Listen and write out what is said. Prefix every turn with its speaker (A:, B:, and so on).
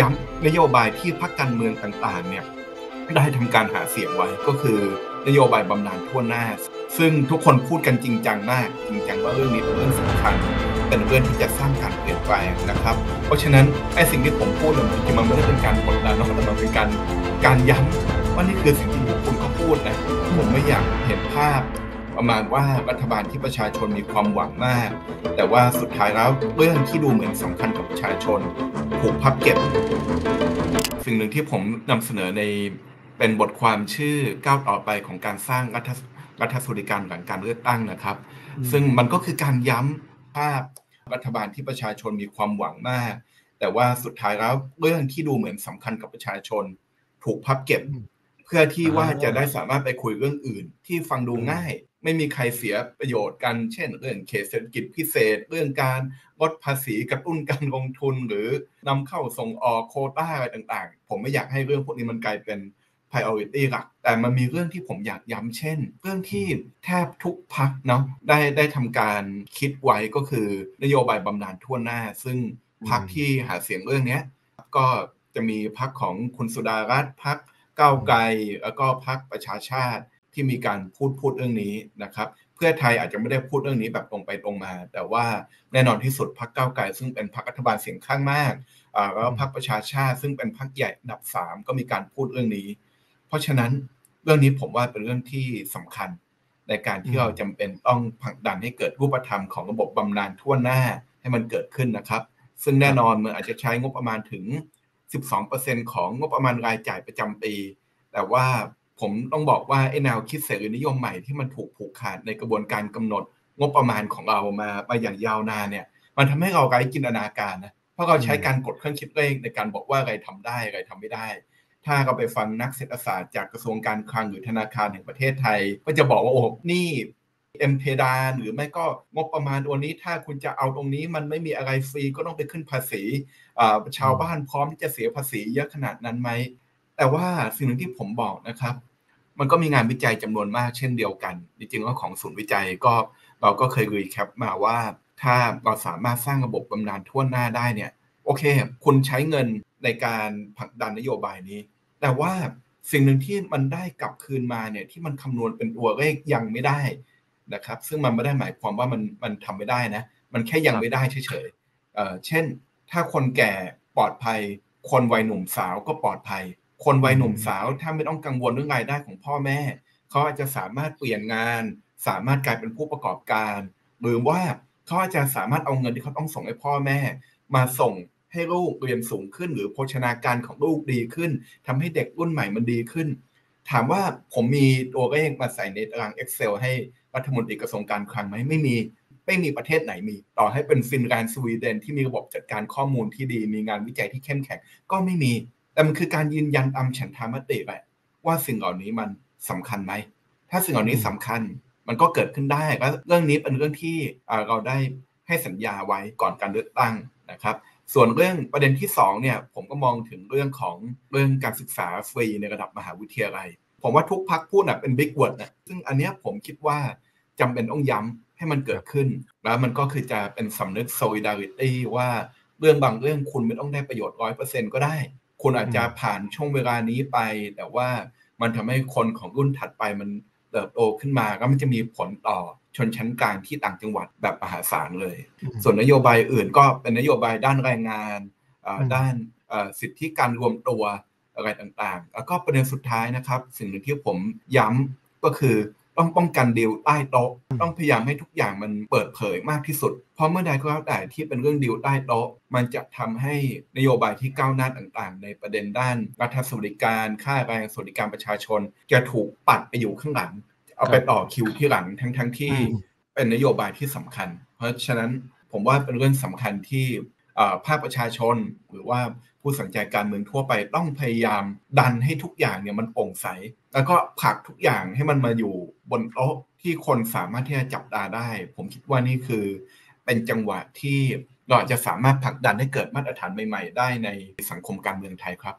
A: ย้ำนโยบายที่พรรคการเมืองต่างๆเนี่ยได้ทำการหาเสียงไว้ก็คือนโยบายบำนาญทั่วหน้า ซึ่งทุกคนพูดกันจริงจังมาก จริงจังว่าเรื่องนี้เป็นเรื่องสำคัญเป็นเรื่องที่จะสร้างการเปลี่ยนแปลงนะครับ เพราะฉะนั้นไอ้สิ่งที่ผมพูดเนี่ยจริงๆมันไม่ได้เป็นการกดดันนะแต่มันเป็นการการย้ำว่านี่คือสิ่งที่พวกคุณเขาพูดนะผมไม่อยากเห็นภาพ ประมาณว่ารัฐบาลที่ประชาชนมีความหวังมาก แต่ว่าสุดท้ายแล้วเรื่องที่ดูเหมือนสำคัญกับประชาชนถูกพับเก็บ สิ่งหนึ่งที่ผมนำเสนอในเป็นบทความชื่อก้าวต่อไปของการสร้างรัฐรัฐสวัสดิการหลังการเลือกตั้งนะครับ ซึ่งมันก็คือการย้ำภาพรัฐบาลที่ประชาชนมีความหวังมาก แต่ว่าสุดท้ายแล้วเรื่องที่ดูเหมือนสำคัญกับประชาชน ถูกพับเก็บ เพื่อที่ว่าจะได้สามารถไปคุยเรื่องอื่น ที่ฟังดูง่าย ไม่มีใครเสียประโยชน์กัน เช่น เรื่องเขตเศรษฐกิจพิเศษ เรื่องการลดภาษีกระตุ้นการลงทุนหรือนำเข้าส่งออกโคต้าอะไรต่างๆ ผมไม่อยากให้เรื่องพวกนี้มันกลายเป็น priority หลัก แต่มันมีเรื่องที่ผมอยากย้ำเช่น เรื่องที่แทบทุกพักเนาะได้ได้ทำการคิดไว้ก็คือนโยบายบำนาญทั่วหน้า ซึ่งพักที่หาเสียงเรื่องนี้ก็จะมีพักของคุณสุดารัตน์พักก้าวไกลแล้วก็พักประชาชาติ ที่มีการพูดพูดเรื่องนี้นะครับ เพื่อไทยอาจจะไม่ได้พูดเรื่องนี้แบบตรงไปตรงมา แต่ว่าแน่นอนที่สุดพักก้าวไกลซึ่งเป็นพักรัฐบาลเสียงข้างมากแล้วพักประชาชาติซึ่งเป็นพักใหญ่อันดับสามก็มีการพูดเรื่องนี้ เพราะฉะนั้นเรื่องนี้ผมว่าเป็นเรื่องที่สำคัญในการที่เราจำเป็นต้องผลักดันให้เกิดรูปธรรมของระบบบำนาญทั่วหน้าให้มันเกิดขึ้นนะครับ ซึ่งแน่นอนมันอาจจะใช้งบประมาณถึง 12%ของงบประมาณรายจ่ายประจำปี แต่ว่า ผมต้องบอกว่าไอแนวคิดเสรีนิยมใหม่ที่มันถูกผูกขาดในกระบวนการกำหนดงบประมาณของเรามามาอย่างยาวนานเนี่ย มันทำให้เราไร้จินตนาการนะเพราะเราใช้การกดเครื่องคิดเลขในการบอกว่าอะไรทำได้อะไรทำไม่ได้ ถ้าเราไปฟังนักเศรษฐศาสตร์จากกระทรวงการคลังหรือธนาคารแห่งประเทศไทย ก็จะบอกว่าโอ้นี่เอ็มเพดานหรือไม่ก็งบประมาณตัวนี้ถ้าคุณจะเอาตรงนี้มันไม่มีอะไรฟรีก็ต้องไปขึ้นภาษีชาวบ้านพร้อมที่จะเสียภาษีเยอะขนาดนั้นไหมแต่ว่าสิ่งหนึ่งที่ผมบอกนะครับ มันก็มีงานวิจัยจำนวนมากเช่นเดียวกันจริงๆแล้วของศูนย์วิจัยก็เราก็เคยรีแคปมาว่า ถ้าเราสามารถสร้างระบบบำนาญทั่วหน้าได้เนี่ยโอเค คุณใช้เงินในการผลักดันนโยบายนี้ แต่ว่าสิ่งหนึ่งที่มันได้กลับคืนมาเนี่ยที่มันคำนวณเป็นตัวเลขยังไม่ได้นะครับ ซึ่งมันไม่ได้หมายความว่ามันมันทำไม่ได้นะ มันแค่ยังไม่ได้เฉยๆเช่น ถ้าคนแก่ปลอดภัย คนวัยหนุ่มสาวก็ปลอดภัย คนวัยหนุ่มสาวถ้าไม่ต้องกังวลเรื่องรายได้ของพ่อแม่ เขาอาจจะสามารถเปลี่ยนงาน สามารถกลายเป็นผู้ประกอบการ หรือว่าเขาอาจจะสามารถเอาเงินที่เขาต้องส่งให้พ่อแม่ มาส่งให้ลูกเรียนสูงขึ้น หรือโภชนาการของลูกดีขึ้นทำให้เด็กรุ่นใหม่มันดีขึ้น ถามว่าผมมีตัวเลขมาใส่ในตาราง Excel ให้รัฐมนตรีกระทรวงการคลังไหมไม่มีไม่มีประเทศไหนมี ต่อให้เป็นฟินแลนด์สวีเดนที่มีระบบจัดการข้อมูลที่ดี มีงานวิจัยที่เข้มแข็งก็ไม่มี แต่มันคือการยืนยันตามฉันทามติไปว่าสิ่งเหล่านี้มันสำคัญไหม ถ้าสิ่งเหล่านี้สำคัญมันก็เกิดขึ้นได้แล้วเรื่องนี้เป็นเรื่องที่เราได้ให้สัญญาไว้ก่อนการเลือกตั้งนะครับ ส่วนเรื่องประเด็นที่2เนี่ยผมก็มองถึงเรื่องของเรื่องการศึกษาฟรีในระดับมหาวิทยาลัย ผมว่าทุกพรรคพูดนะเป็น big word นะซึ่งอันนี้ผมคิดว่าจำเป็นต้องย้ำให้มันเกิดขึ้น แล้วมันก็คือจะเป็นสำนึก solidarity ว่าเรื่องบางเรื่องคุณไม่ต้องได้ประโยชน์ร้อยเปอร์เซ็นต์ก็ได้ คุณอาจจะผ่านช่วงเวลานี้ไป แต่ว่ามันทำให้คนของรุ่นถัดไปมันเติบโตขึ้นมาก็มันจะมีผลต่อชนชั้นกลางที่ต่างจังหวัดแบบมหาศาลเลย ส่วนนโยบายอื่นก็เป็นนโยบายด้านแรงงานด้านสิทธิการรวมตัวอะไรต่างๆ แล้วก็ประเด็นสุดท้ายนะครับ สิ่งหนึ่งที่ผมย้ำก็คือ ต้องป้องกันดีลใต้โต๊ะ ต้องพยายามให้ทุกอย่างมันเปิดเผยมากที่สุด เพราะเมื่อใดก็แล้วแต่ที่เป็นเรื่องดีลใต้โต๊ะ มันจะทำให้นโยบายที่ก้าวหน้าต่างๆ ในประเด็นด้านรัฐสวัสดิการ ค่าแรงสวัสดิการประชาชน จะถูกปัดไปอยู่ข้างหลัง เอาไปต่อคิวที่หลังทั้งๆทที่เป็นนโยบายที่สำคัญ เพราะฉะนั้นผมว่าเป็นเรื่องสำคัญที่ ภาคประชาชน หรือว่าผู้สนใจการเมืองทั่วไปต้องพยายามดันให้ทุกอย่างเนี่ยมันโปร่งใส แล้วก็ผลักทุกอย่างให้มันมาอยู่บนโต๊ะที่คนสามารถที่จะจับตาได้ ผมคิดว่านี่คือ เป็นจังหวะที่เราจะสามารถผลักดันให้เกิดมาตรฐานใหม่ ๆ ได้ในสังคมการเมืองไทยครับ